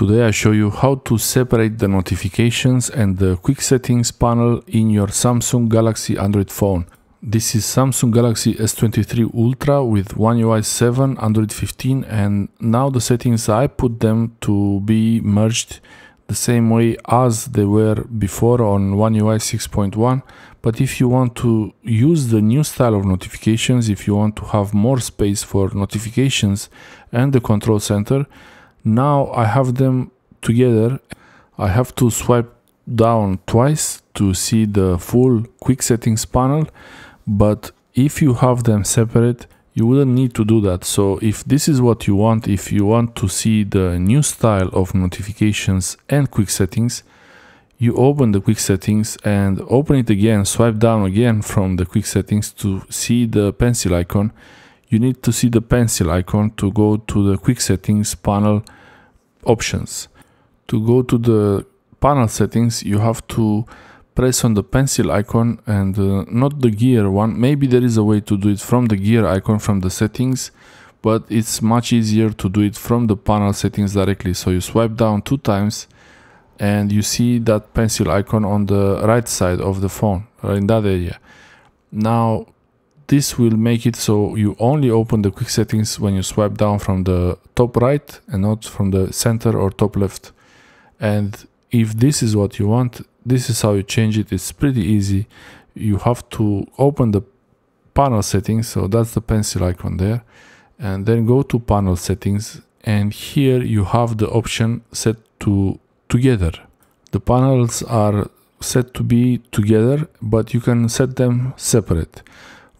Today I show you how to separate the notifications and the quick settings panel in your Samsung Galaxy Android phone. This is Samsung Galaxy S23 Ultra with One UI 7, Android 15 and now the settings I put them to be merged the same way as they were before on One UI 6.1 but if you want to use the new style of notifications, if you want to have more space for notifications and the control center, now I have them together. I have to swipe down twice to see the full quick settings panel. But if you have them separate, you wouldn't need to do that. So if this is what you want, if you want to see the new style of notifications and quick settings, you open the quick settings and open it again, swipe down again from the quick settings to see the pencil icon you need to see the pencil icon to go to the quick settings panel options. To go to the panel settings, you have to press on the pencil icon and uh, not the gear one. Maybe there is a way to do it from the gear icon from the settings, but it's much easier to do it from the panel settings directly. So you swipe down two times and you see that pencil icon on the right side of the phone, or in that area. Now this will make it so you only open the quick settings when you swipe down from the top right and not from the center or top left. And if this is what you want, this is how you change it. It's pretty easy. You have to open the panel settings, so that's the pencil icon there, and then go to panel settings. And here you have the option set to together. The panels are set to be together, but you can set them separate.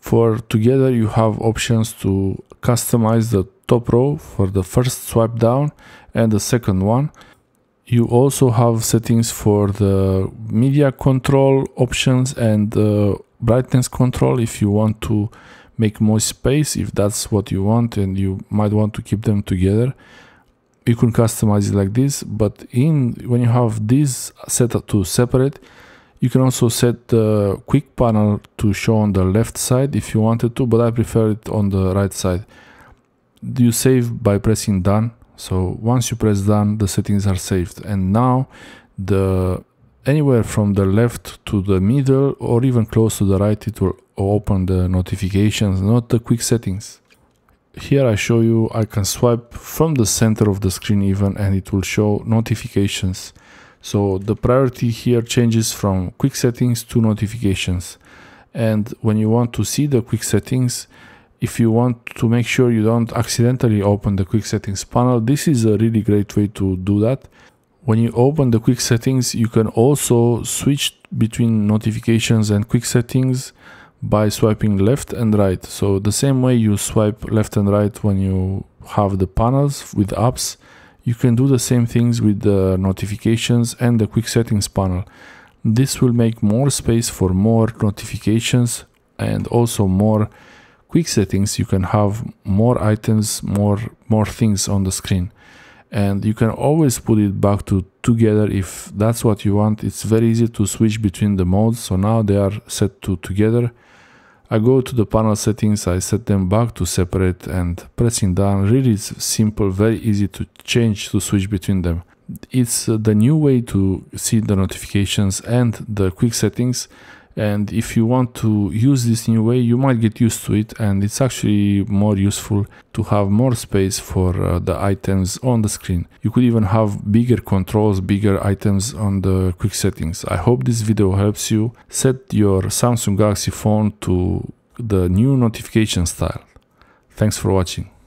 For together you have options to customize the top row for the first swipe down and the second one. You also have settings for the media control options and the brightness control if you want to make more space if that's what you want and you might want to keep them together you can customize it like this but in when you have this set up to separate you can also set the quick panel to show on the left side if you wanted to, but I prefer it on the right side. You save by pressing done. So once you press done, the settings are saved. And now the anywhere from the left to the middle or even close to the right, it will open the notifications, not the quick settings. Here I show you I can swipe from the center of the screen even and it will show notifications. So the priority here changes from quick settings to notifications. And when you want to see the quick settings, if you want to make sure you don't accidentally open the quick settings panel, this is a really great way to do that. When you open the quick settings, you can also switch between notifications and quick settings by swiping left and right. So the same way you swipe left and right when you have the panels with apps, you can do the same things with the notifications and the quick settings panel. This will make more space for more notifications and also more quick settings. You can have more items, more, more things on the screen. And you can always put it back to together if that's what you want. It's very easy to switch between the modes. So now they are set to together I go to the panel settings, I set them back to separate and pressing down really is simple, very easy to change to switch between them. It's uh, the new way to see the notifications and the quick settings and if you want to use this new way you might get used to it. And it's actually more useful to have more space for uh, the items on the screen. You could even have bigger controls bigger items on the quick settings. I hope this video helps you set your samsung galaxy phone to the new notification style. Thanks for watching